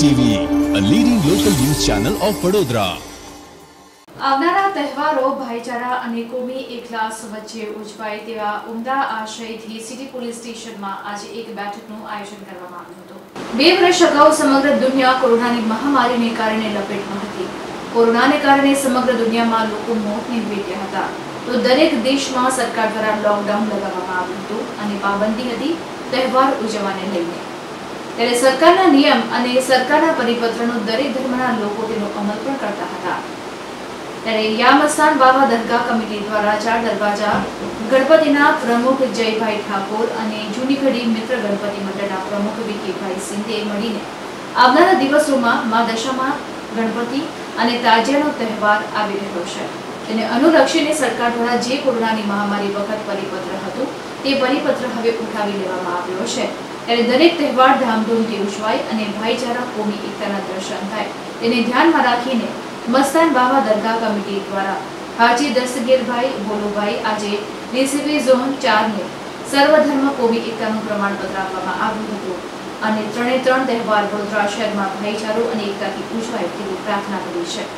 News channel of Vadodara આવનારા તહેવારો ભાઈચારા અને કોમી એકલાસ વચ્ચે ઉજવાય તેવા ઉમદા આશયથી સિટી પોલીસ સ્ટેશનમાં આજે એક બેઠકનું આયોજન કરવામાં આવ્યું હતું. બે વર્ષ અગાઉ સમગ્ર દુનિયા કોરોનાની મહામારીને કારણે લપેટમાં હતી. કોરોનાને કારણે સમગ્ર દુનિયામાં લોકો મોતને ભેટ્યા હતા. તો દરેક દેશમાં સરકાર દ્વારા લોકડાઉન લગાવવામાં આવ્યું હતું અને પાબંદી હતી તહેવાર ઉજવવાને લઈને. ત્યારે સરકારના નિયમ અને સરકારના પરિપત્રનો દરેક ધર્મના લોકો તેનો અમલ પણ કરતા હતા. ત્યારે યામસ્થાન બાબા દરગાહ કમિટી દ્વારા ચાર દરવાજા, ગણપતિના પ્રમુખ જયભાઈ ઠાકોર અને જૂની મિત્ર ગણપતિ મંડળના પ્રમુખ વિકીભાઈ સિંધે મળીને આવનારા દિવસોમાં મા દશામાં ગણપતિ અને તાજિયાનો તહેવાર આવી રહ્યો છે. તેને અનુલક્ષીને સરકાર દ્વારા જે કોરોનાની મહામારી વખત પરિપત્ર હતું તે પરિપત્ર હવે ઉઠાવી લેવામાં આવ્યો છે. ત્યારે દરેક તહેવાર ધામધૂમથી ઉજવાય અને ભાઈચારા કોમી એકતાના દર્શન થાય. તેને ધ્યાનમાં રાખીને મસ્તાન બાવા દરગાહ કમિટી દ્વારા હાજી દસગીરભાઈ ભોલુભાઈ આજે ડીસીપી ઝોન ચારને સર્વધર્મ કોમી એકતાનું પ્રમાણપત્ર આપવામાં આવ્યું હતું અને ત્રણે ત્રણ તહેવાર વડોદરા શહેરમાં ભાઈચારો અને એકતાથી ઉજવાય તેવી પ્રાર્થના કરી છે.